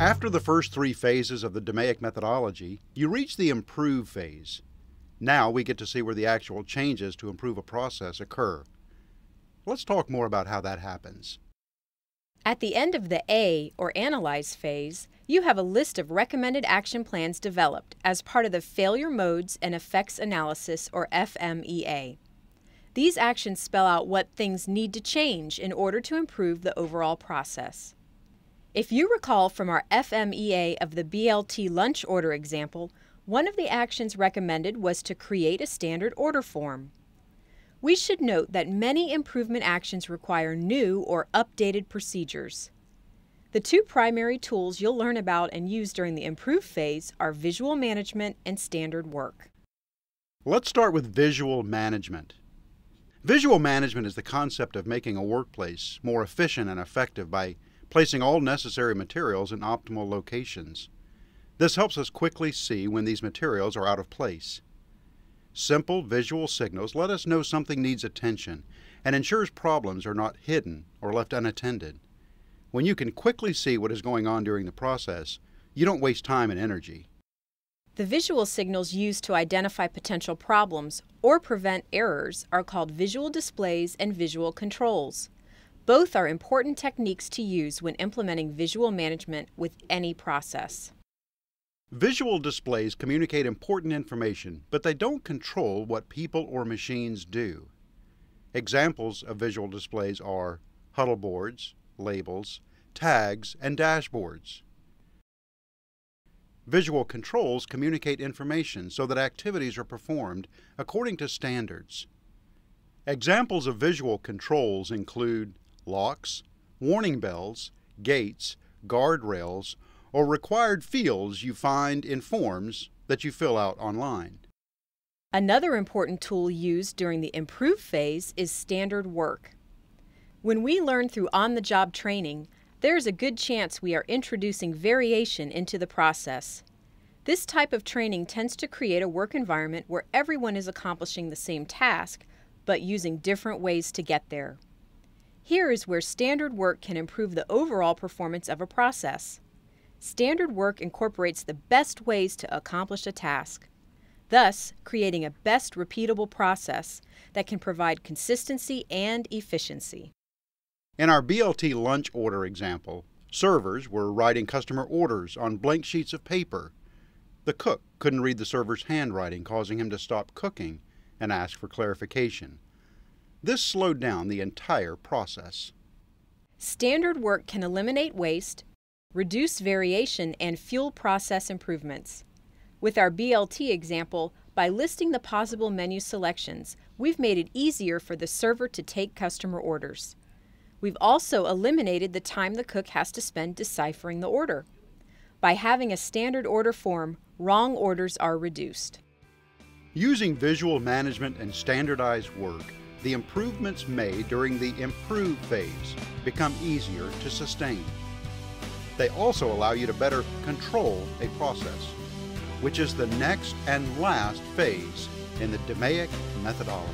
After the first three phases of the DMAIC methodology, you reach the improve phase. Now we get to see where the actual changes to improve a process occur. Let's talk more about how that happens. At the end of the A, or Analyze phase, you have a list of recommended action plans developed as part of the Failure Modes and Effects Analysis, or FMEA. These actions spell out what things need to change in order to improve the overall process. If you recall from our FMEA of the BLT lunch order example, one of the actions recommended was to create a standard order form. We should note that many improvement actions require new or updated procedures. The two primary tools you'll learn about and use during the improve phase are visual management and standard work. Let's start with visual management. Visual management is the concept of making a workplace more efficient and effective by placing all necessary materials in optimal locations. This helps us quickly see when these materials are out of place. Simple visual signals let us know something needs attention and ensures problems are not hidden or left unattended. When you can quickly see what is going on during the process, you don't waste time and energy. The visual signals used to identify potential problems or prevent errors are called visual displays and visual controls. Both are important techniques to use when implementing visual management with any process. Visual displays communicate important information, but they don't control what people or machines do. Examples of visual displays are huddle boards, labels, tags, and dashboards. Visual controls communicate information so that activities are performed according to standards. Examples of visual controls include locks, warning bells, gates, guardrails, or required fields you find in forms that you fill out online. Another important tool used during the improve phase is standard work. When we learn through on-the-job training, there is a good chance we are introducing variation into the process. This type of training tends to create a work environment where everyone is accomplishing the same task, but using different ways to get there. Here is where standard work can improve the overall performance of a process. Standard work incorporates the best ways to accomplish a task, thus creating a best repeatable process that can provide consistency and efficiency. In our BLT lunch order example, servers were writing customer orders on blank sheets of paper. The cook couldn't read the server's handwriting, causing him to stop cooking and ask for clarification. This slowed down the entire process. Standard work can eliminate waste, reduce variation, and fuel process improvements. With our BLT example, by listing the possible menu selections, we've made it easier for the server to take customer orders. We've also eliminated the time the cook has to spend deciphering the order. By having a standard order form, wrong orders are reduced. Using visual management and standardized work, the improvements made during the improve phase become easier to sustain. They also allow you to better control a process, which is the next and last phase in the DMAIC methodology.